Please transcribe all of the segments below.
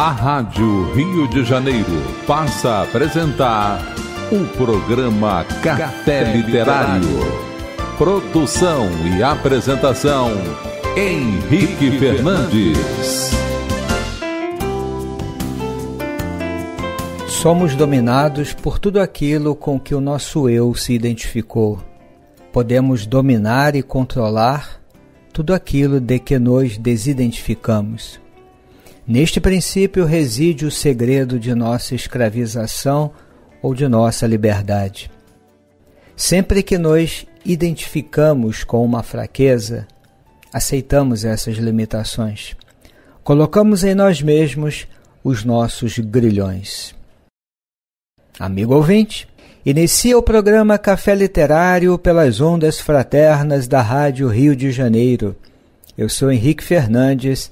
A Rádio Rio de Janeiro passa a apresentar o programa Café Literário. Produção e apresentação Henrique Fernandes. Somos dominados por tudo aquilo com que o nosso eu se identificou. Podemos dominar e controlar tudo aquilo de que nos desidentificamos. Neste princípio reside o segredo de nossa escravização ou de nossa liberdade. Sempre que nos identificamos com uma fraqueza, aceitamos essas limitações. Colocamos em nós mesmos os nossos grilhões. Amigo ouvinte, inicia o programa Café Literário pelas ondas fraternas da Rádio Rio de Janeiro. Eu sou Henrique Fernandes,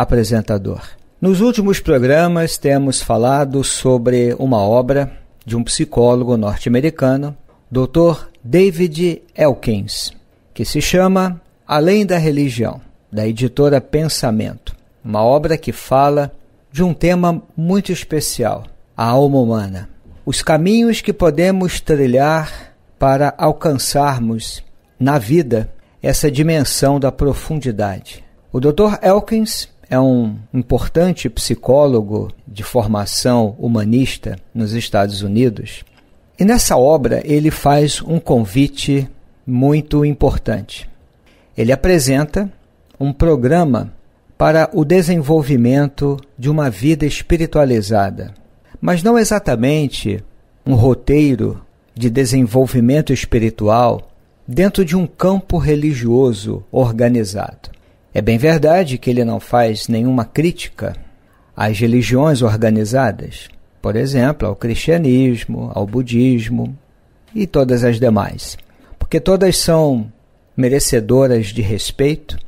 apresentador. Nos últimos programas temos falado sobre uma obra de um psicólogo norte-americano, Dr. David Elkins, que se chama Além da Religião, da editora Pensamento. Uma obra que fala de um tema muito especial, a alma humana. Os caminhos que podemos trilhar para alcançarmos na vida essa dimensão da profundidade. O Dr. Elkins é um importante psicólogo de formação humanista nos Estados Unidos. E nessa obra ele faz um convite muito importante. Ele apresenta um programa para o desenvolvimento de uma vida espiritualizada, mas não exatamente um roteiro de desenvolvimento espiritual dentro de um campo religioso organizado. É bem verdade que ele não faz nenhuma crítica às religiões organizadas, por exemplo, ao cristianismo, ao budismo e todas as demais, porque todas são merecedoras de respeito.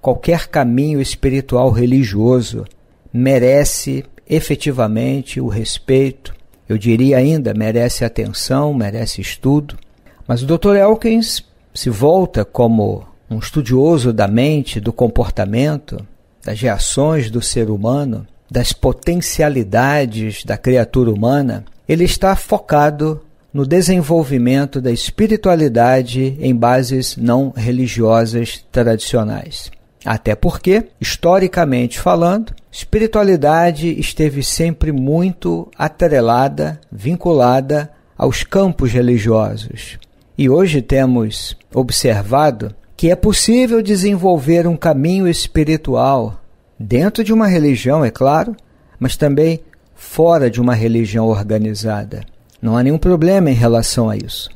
Qualquer caminho espiritual religioso merece efetivamente o respeito, eu diria ainda, merece atenção, merece estudo. Mas o Dr. Elkins se volta como um estudioso da mente, do comportamento, das reações do ser humano, das potencialidades da criatura humana, ele está focado no desenvolvimento da espiritualidade em bases não religiosas tradicionais. Até porque, historicamente falando, espiritualidade esteve sempre muito atrelada, vinculada aos campos religiosos. E hoje temos observado que é possível desenvolver um caminho espiritual dentro de uma religião, é claro, mas também fora de uma religião organizada. Não há nenhum problema em relação a isso.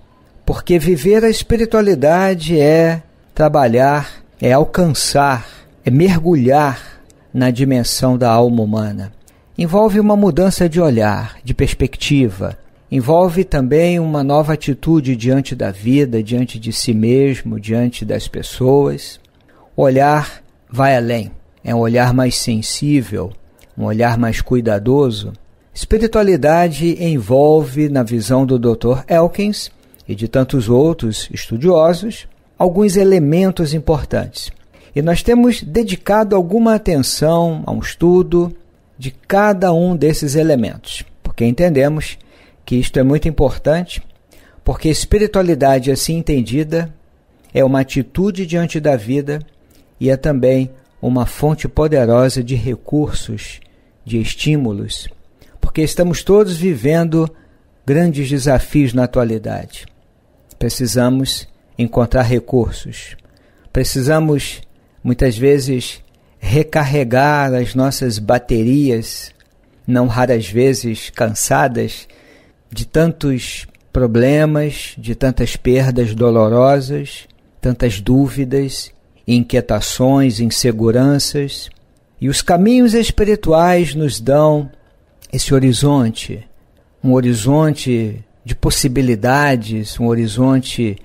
Porque viver a espiritualidade é trabalhar, é alcançar, é mergulhar na dimensão da alma humana. Envolve uma mudança de olhar, de perspectiva, envolve também uma nova atitude diante da vida, diante de si mesmo, diante das pessoas. O olhar vai além, é um olhar mais sensível, um olhar mais cuidadoso. Espiritualidade envolve, na visão do Dr. Elkins e de tantos outros estudiosos, alguns elementos importantes. E nós temos dedicado alguma atenção a um estudo de cada um desses elementos, porque entendemos que isto é muito importante, porque espiritualidade assim entendida é uma atitude diante da vida e é também uma fonte poderosa de recursos, de estímulos, porque estamos todos vivendo grandes desafios na atualidade. Precisamos encontrar recursos, precisamos muitas vezes recarregar as nossas baterias, não raras vezes cansadas de tantos problemas, de tantas perdas dolorosas, tantas dúvidas, inquietações, inseguranças. E os caminhos espirituais nos dão esse horizonte, um horizonte de possibilidades, um horizonte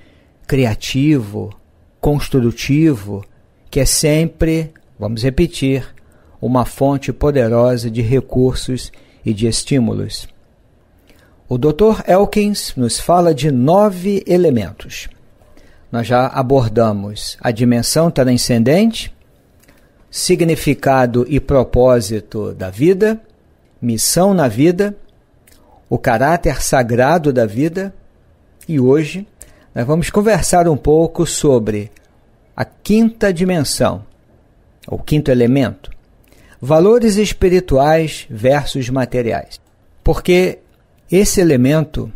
criativo, construtivo, que é sempre, vamos repetir, uma fonte poderosa de recursos e de estímulos. O Dr. Elkins nos fala de nove elementos. Nós já abordamos a dimensão transcendente, significado e propósito da vida, missão na vida, o caráter sagrado da vida e hoje nós vamos conversar um pouco sobre a quinta dimensão, o quinto elemento, valores espirituais versus materiais. Porque esse elemento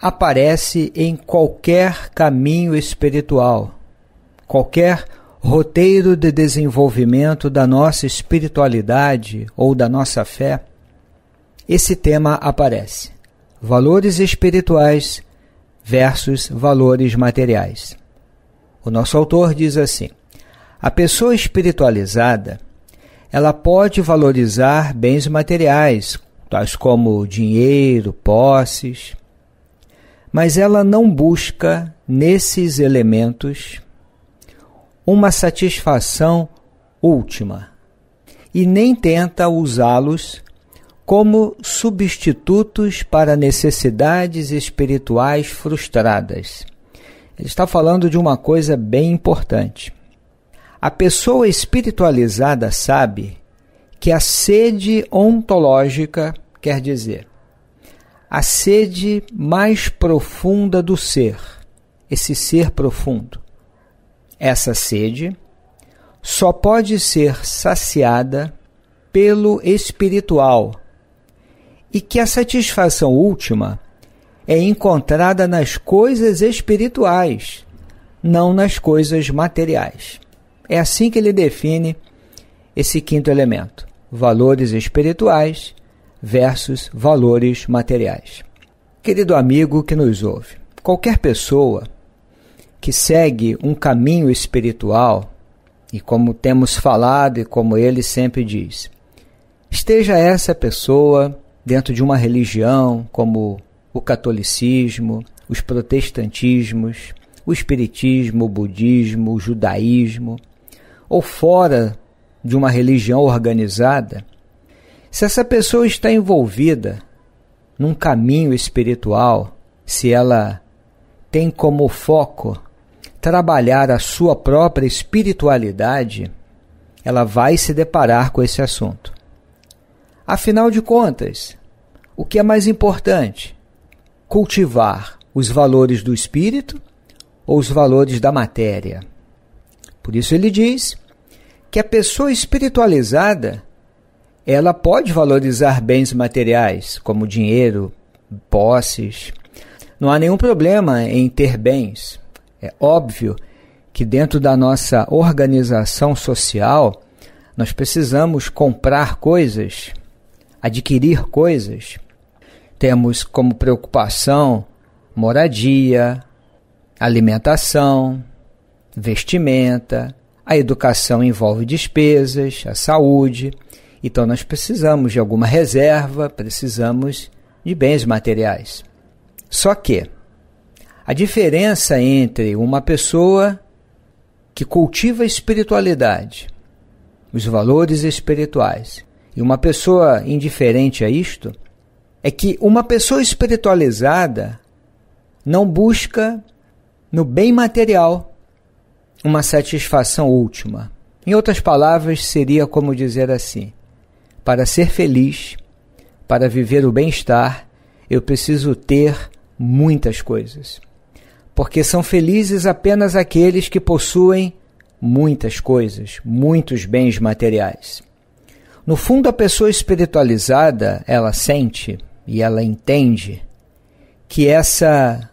aparece em qualquer caminho espiritual, qualquer roteiro de desenvolvimento da nossa espiritualidade ou da nossa fé, esse tema aparece. Valores espirituais versus valores materiais. O nosso autor diz assim: a pessoa espiritualizada ela pode valorizar bens materiais, tais como dinheiro, posses, mas ela não busca nesses elementos uma satisfação última e nem tenta usá-los como substitutos para necessidades espirituais frustradas. Ele está falando de uma coisa bem importante. A pessoa espiritualizada sabe que a sede ontológica quer dizer a sede mais profunda do ser, esse ser profundo. Essa sede só pode ser saciada pelo espiritual e que a satisfação última é encontrada nas coisas espirituais, não nas coisas materiais. É assim que ele define esse quinto elemento: valores espirituais versus valores materiais. Querido amigo que nos ouve, qualquer pessoa que segue um caminho espiritual, e como temos falado e como ele sempre diz, esteja essa pessoa dentro de uma religião como o catolicismo, os protestantismos, o espiritismo, o budismo, o judaísmo, ou fora de uma religião organizada, se essa pessoa está envolvida num caminho espiritual, se ela tem como foco trabalhar a sua própria espiritualidade, ela vai se deparar com esse assunto. Afinal de contas, o que é mais importante? Cultivar os valores do espírito ou os valores da matéria? Por isso ele diz que a pessoa espiritualizada ela pode valorizar bens materiais, como dinheiro, posses. Não há nenhum problema em ter bens. É óbvio que dentro da nossa organização social nós precisamos comprar coisas, adquirir coisas. Temos como preocupação moradia, alimentação, vestimenta, a educação envolve despesas, a saúde. Então nós precisamos de alguma reserva, precisamos de bens materiais. Só que a diferença entre uma pessoa que cultiva a espiritualidade, os valores espirituais, e uma pessoa indiferente a isto, é que uma pessoa espiritualizada não busca no bem material uma satisfação última. Em outras palavras, seria como dizer assim: para ser feliz, para viver o bem-estar, eu preciso ter muitas coisas porque são felizes apenas aqueles que possuem muitas coisas, muitos bens materiais. No fundo, a pessoa espiritualizada, ela sente e ela entende que essa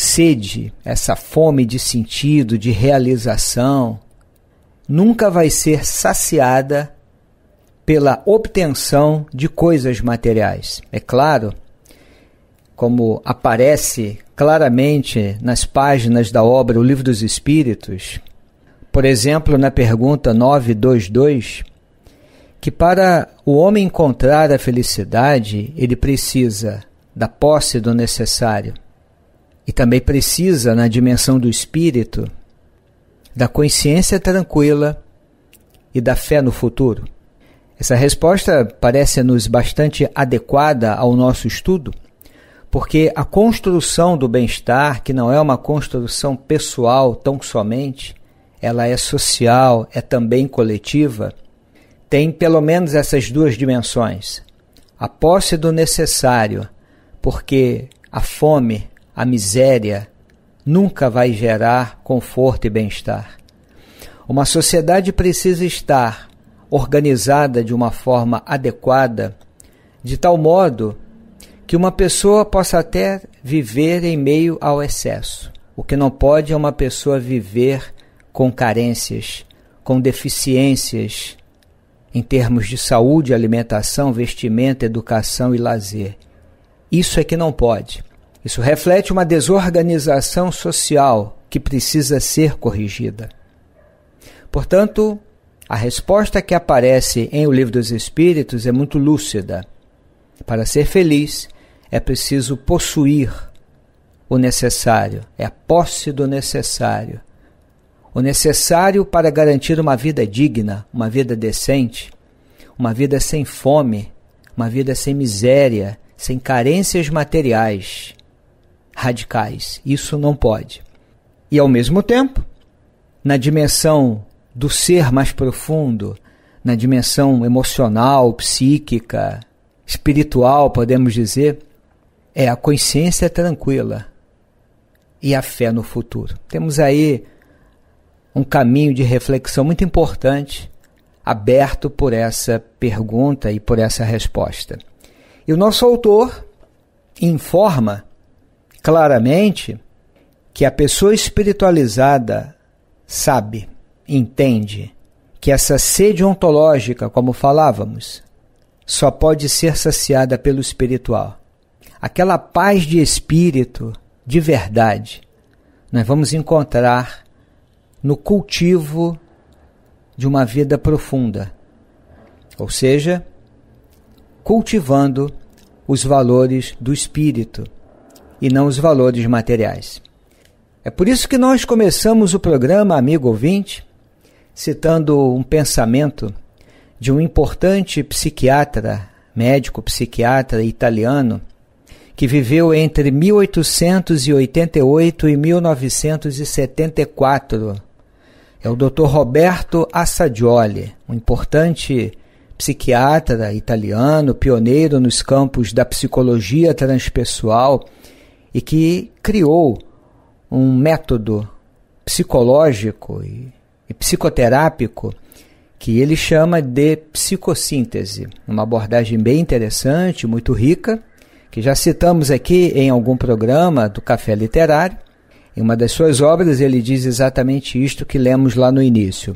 sede, essa fome de sentido, de realização, nunca vai ser saciada pela obtenção de coisas materiais. É claro, como aparece claramente nas páginas da obra O Livro dos Espíritos, por exemplo, na pergunta 922, que para o homem encontrar a felicidade, ele precisa da posse do necessário e também precisa, na dimensão do espírito, da consciência tranquila e da fé no futuro. Essa resposta parece-nos bastante adequada ao nosso estudo porque a construção do bem-estar, que não é uma construção pessoal tão somente, ela é social, é também coletiva, tem pelo menos essas duas dimensões. A posse do necessário, porque a fome, a miséria, nunca vai gerar conforto e bem-estar. Uma sociedade precisa estar organizada de uma forma adequada, de tal modo que uma pessoa possa até viver em meio ao excesso. O que não pode é uma pessoa viver com carências, com deficiências em termos de saúde, alimentação, vestimenta, educação e lazer. Isso é que não pode. Isso reflete uma desorganização social que precisa ser corrigida. Portanto, a resposta que aparece em O Livro dos Espíritos é muito lúcida. Para ser feliz, é preciso possuir o necessário, é a posse do necessário. O necessário para garantir uma vida digna, uma vida decente, uma vida sem fome, uma vida sem miséria, sem carências materiais radicais. Isso não pode. E ao mesmo tempo, na dimensão do ser mais profundo, na dimensão emocional, psíquica, espiritual, podemos dizer, é a consciência tranquila e a fé no futuro. Temos aí um caminho de reflexão muito importante aberto por essa pergunta e por essa resposta. E o nosso autor informa claramente que a pessoa espiritualizada sabe, entende que essa sede ontológica, como falávamos, só pode ser saciada pelo espiritual. Aquela paz de espírito de verdade, nós vamos encontrar no cultivo de uma vida profunda, ou seja, cultivando os valores do espírito e não os valores materiais. É por isso que nós começamos o programa, amigo ouvinte, citando um pensamento de um importante psiquiatra, médico psiquiatra italiano, que viveu entre 1888 e 1974. É o Dr. Roberto Assagioli, um importante psiquiatra italiano, pioneiro nos campos da psicologia transpessoal e que criou um método psicológico e, e psicoterápico que ele chama de psicossíntese, uma abordagem bem interessante, muito rica, que já citamos aqui em algum programa do Café Literário. Em uma das suas obras, ele diz exatamente isto que lemos lá no início.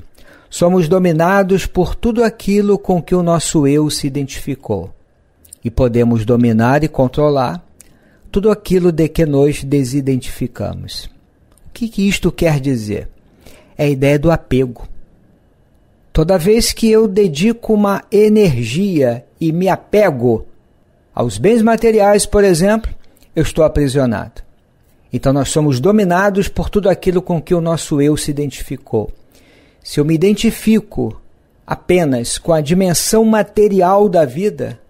Somos dominados por tudo aquilo com que o nosso eu se identificou. E podemos dominar e controlar tudo aquilo de que nos desidentificamos. O que, que isto quer dizer? É a ideia do apego. Toda vez que eu dedico uma energia e me apego aos bens materiais, por exemplo, eu estou aprisionado. Então nós somos dominados por tudo aquilo com que o nosso eu se identificou. Se eu me identifico apenas com a dimensão material da vida,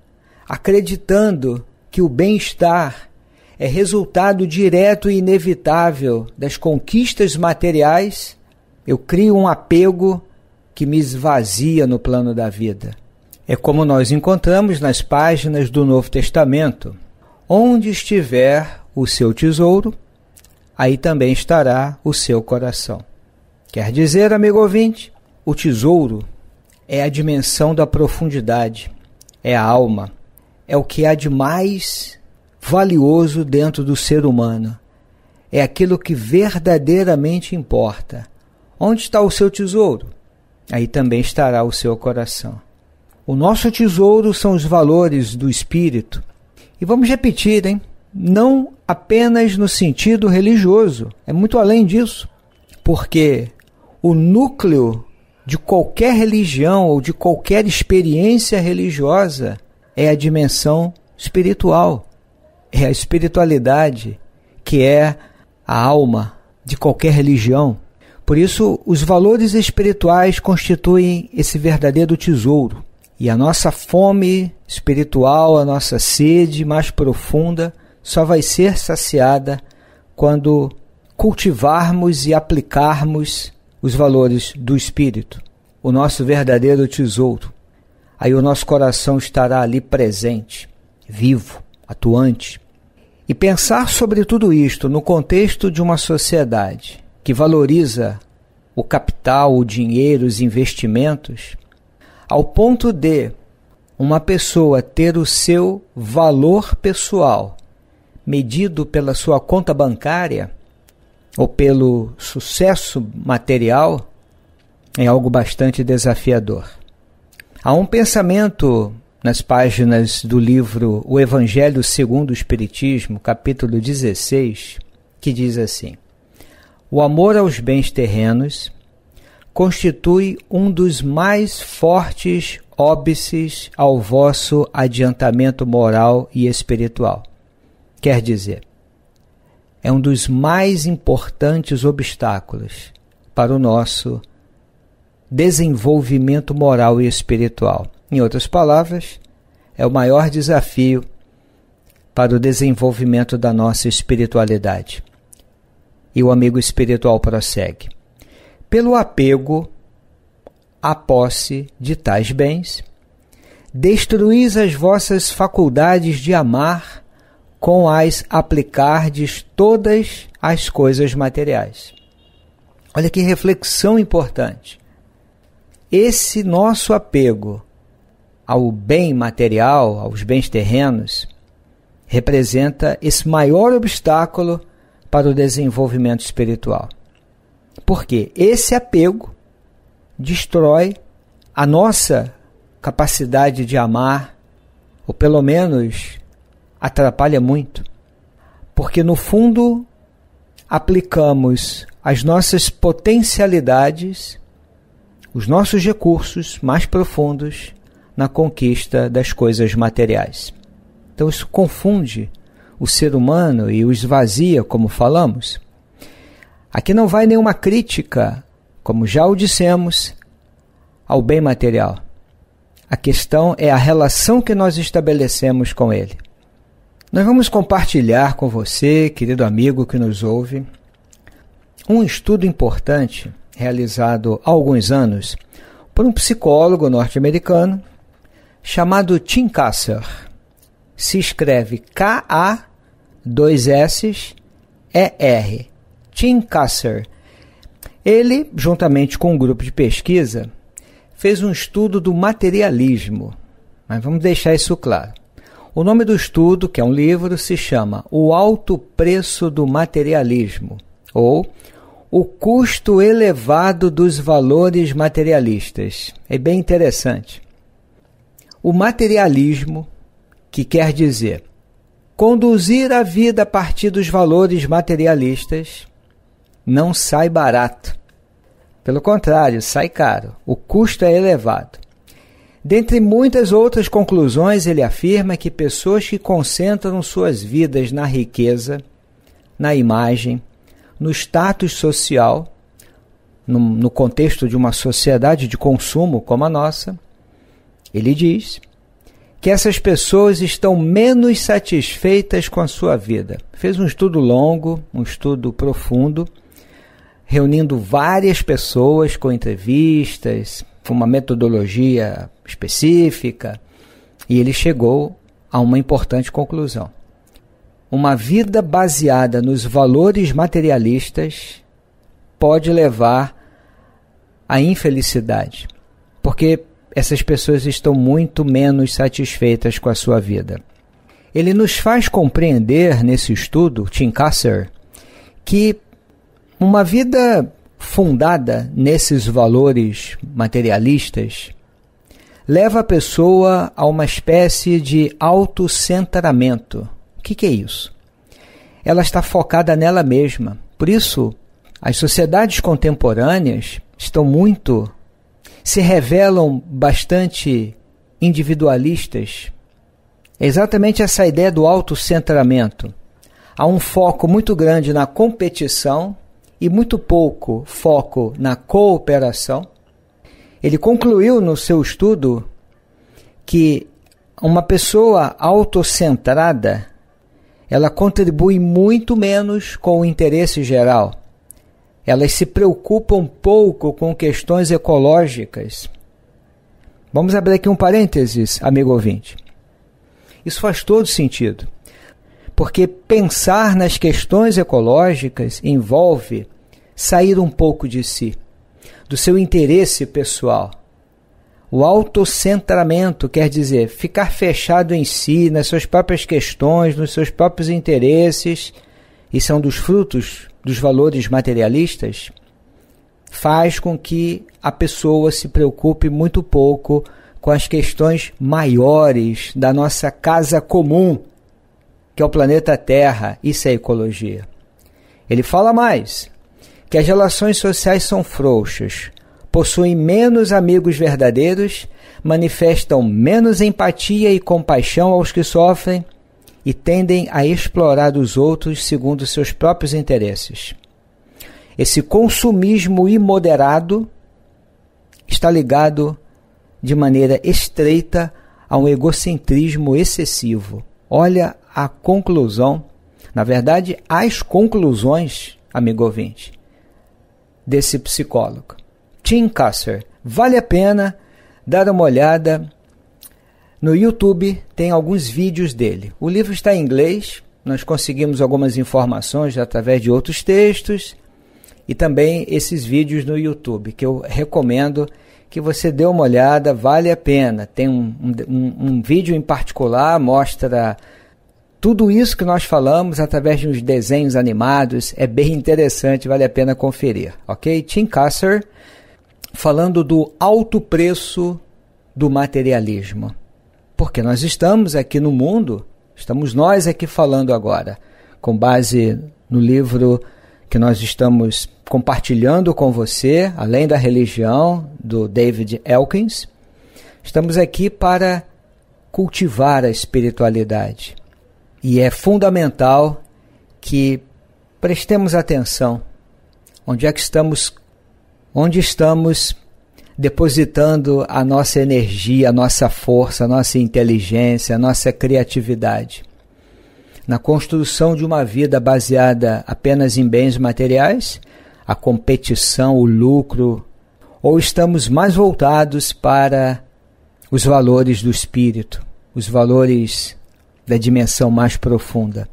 acreditando que o bem-estar é resultado direto e inevitável das conquistas materiais, eu crio um apego que me esvazia no plano da vida. É como nós encontramos nas páginas do Novo Testamento: onde estiver o seu tesouro, aí também estará o seu coração. Quer dizer, amigo ouvinte, o tesouro é a dimensão da profundidade, é a alma, é o que há de mais valioso dentro do ser humano. É aquilo que verdadeiramente importa. Onde está o seu tesouro? Aí também estará o seu coração. O nosso tesouro são os valores do espírito. E vamos repetir, hein? Não apenas no sentido religioso, é muito além disso. Porque o núcleo de qualquer religião ou de qualquer experiência religiosa é a dimensão espiritual é a espiritualidade, que é a alma de qualquer religião. Por isso, os valores espirituais constituem esse verdadeiro tesouro. E a nossa fome espiritual, a nossa sede mais profunda, só vai ser saciada quando cultivarmos e aplicarmos os valores do espírito, o nosso verdadeiro tesouro. Aí o nosso coração estará ali presente, vivo, atuante. E pensar sobre tudo isto no contexto de uma sociedade que valoriza o capital, o dinheiro, os investimentos, ao ponto de uma pessoa ter o seu valor pessoal medido pela sua conta bancária ou pelo sucesso material, é algo bastante desafiador. Há um pensamento nas páginas do livro O Evangelho segundo o Espiritismo, capítulo 16, que diz assim: O amor aos bens terrenos constitui um dos mais fortes óbices ao vosso adiantamento moral e espiritual. Quer dizer, é um dos mais importantes obstáculos para o nosso desenvolvimento moral e espiritual. Em outras palavras, é o maior desafio para o desenvolvimento da nossa espiritualidade. E o amigo espiritual prossegue: pelo apego à posse de tais bens, destruís as vossas faculdades de amar com as aplicardes todas as coisas materiais. Olha que reflexão importante esse nosso apego ao bem material, aos bens terrenos, representa esse maior obstáculo para o desenvolvimento espiritual. Porque esse apego destrói a nossa capacidade de amar, ou pelo menos atrapalha muito. Porque no fundo aplicamos as nossas potencialidades os nossos recursos mais profundos na conquista das coisas materiais. Então isso confunde o ser humano e o esvazia, como falamos. Aqui não vai nenhuma crítica, como já o dissemos, ao bem material. A questão é a relação que nós estabelecemos com ele. Nós vamos compartilhar com você, querido amigo que nos ouve, um estudo importante realizado há alguns anos por um psicólogo norte-americano chamado Tim Kasser. Se escreve K-A, dois S, E-R. Tim Kasser. Ele, juntamente com um grupo de pesquisa, fez um estudo do materialismo. Mas vamos deixar isso claro. O nome do estudo, que é um livro, se chama O Alto Preço do Materialismo, ou o custo elevado dos valores materialistas. É bem interessante. O materialismo, que quer dizer conduzir a vida a partir dos valores materialistas, não sai barato. Pelo contrário, sai caro. O custo é elevado. Dentre muitas outras conclusões, ele afirma que pessoas que concentram suas vidas na riqueza, na imagem, no status social, no, no contexto de uma sociedade de consumo como a nossa, ele diz que essas pessoas estão menos satisfeitas com a sua vida. Fez um estudo longo, um estudo profundo, reunindo várias pessoas com entrevistas, com uma metodologia específica, e ele chegou a uma importante conclusão uma vida baseada nos valores materialistas pode levar à infelicidade, porque essas pessoas estão muito menos satisfeitas com a sua vida. Ele nos faz compreender nesse estudo, Tim Kasser, que uma vida fundada nesses valores materialistas leva a pessoa a uma espécie de autocentramento que, que é isso? Ela está focada nela mesma. Por isso, as sociedades contemporâneas estão muito. Se revelam bastante individualistas. É exatamente essa ideia do autocentramento. Há um foco muito grande na competição e muito pouco foco na cooperação. Ele concluiu no seu estudo que uma pessoa autocentrada ela contribui muito menos com o interesse geral. Elas se preocupam pouco com questões ecológicas. Vamos abrir aqui um parênteses, amigo ouvinte. Isso faz todo sentido, porque pensar nas questões ecológicas envolve sair um pouco de si, do seu interesse pessoal. O autocentramento quer dizer ficar fechado em si, nas suas próprias questões, nos seus próprios interesses, e são dos frutos dos valores materialistas, faz com que a pessoa se preocupe muito pouco com as questões maiores da nossa casa comum, que é o planeta Terra, isso é ecologia. Ele fala mais que as relações sociais são frouxas, possuem menos amigos verdadeiros, manifestam menos empatia e compaixão aos que sofrem e tendem a explorar os outros segundo seus próprios interesses. Esse consumismo imoderado está ligado de maneira estreita a um egocentrismo excessivo. Olha a conclusão, na verdade, as conclusões, amigo ouvinte, desse psicólogo. Tim Kasser. Vale a pena dar uma olhada no YouTube tem alguns vídeos dele. O livro está em inglês, nós conseguimos algumas informações através de outros textos e também esses vídeos no YouTube, que eu recomendo que você dê uma olhada, vale a pena. Tem um, um, um vídeo em particular, mostra tudo isso que nós falamos através de uns desenhos animados, é bem interessante, vale a pena conferir, ok? Tim Kasser falando do alto preço do materialismo. Porque nós estamos aqui no mundo, estamos nós aqui falando agora, com base no livro que nós estamos compartilhando com você, além da religião, do David Elkins. Estamos aqui para cultivar a espiritualidade. E é fundamental que prestemos atenção onde é que estamos onde estamos depositando a nossa energia, a nossa força, a nossa inteligência, a nossa criatividade. Na construção de uma vida baseada apenas em bens materiais, a competição, o lucro, ou estamos mais voltados para os valores do espírito, os valores da dimensão mais profunda.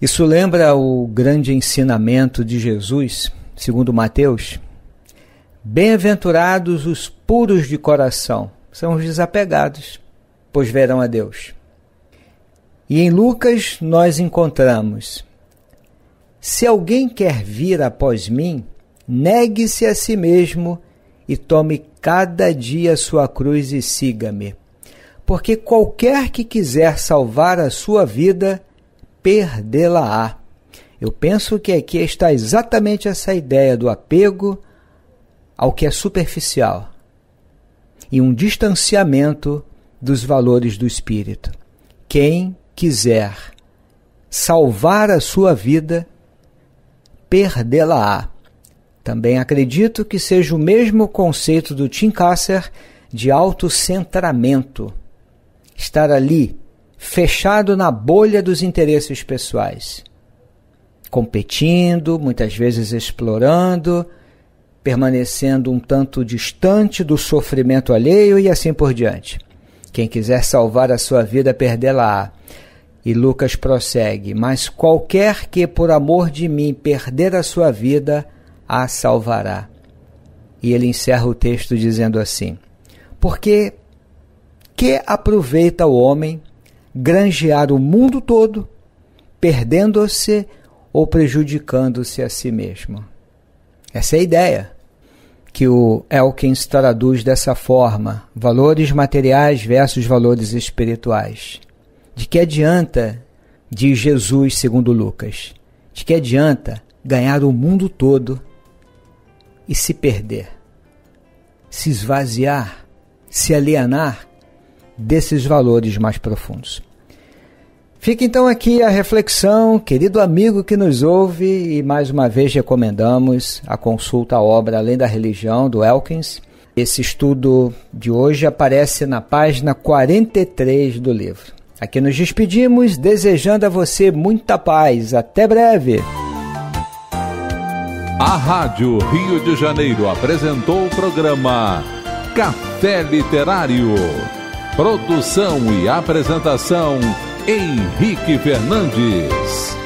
Isso lembra o grande ensinamento de Jesus, segundo Mateus, Bem-aventurados os puros de coração, são os desapegados, pois verão a Deus. E em Lucas nós encontramos: Se alguém quer vir após mim, negue-se a si mesmo e tome cada dia sua cruz e siga-me. Porque qualquer que quiser salvar a sua vida, perdê-la-á. Eu penso que aqui está exatamente essa ideia do apego ao que é superficial e um distanciamento dos valores do espírito. Quem quiser salvar a sua vida, perdê-la-á. Também acredito que seja o mesmo conceito do Tim Kasser de autocentramento. Estar ali, fechado na bolha dos interesses pessoais, competindo, muitas vezes explorando, permanecendo um tanto distante do sofrimento alheio e assim por diante. Quem quiser salvar a sua vida, perdê-la-á. E Lucas prossegue: Mas qualquer que por amor de mim perder a sua vida, a salvará. E ele encerra o texto dizendo assim: Porque que aproveita o homem granjear o mundo todo, perdendo-se ou prejudicando-se a si mesmo? Essa é a ideia que o Elkins traduz dessa forma: valores materiais versus valores espirituais. De que adianta, diz Jesus segundo Lucas, de que adianta ganhar o mundo todo e se perder, se esvaziar, se alienar desses valores mais profundos? Fica então aqui a reflexão, querido amigo que nos ouve, e mais uma vez recomendamos a consulta à obra Além da Religião, do Elkins. Esse estudo de hoje aparece na página 43 do livro. Aqui nos despedimos, desejando a você muita paz. Até breve! A Rádio Rio de Janeiro apresentou o programa Café Literário. Produção e apresentação Henrique Fernandes.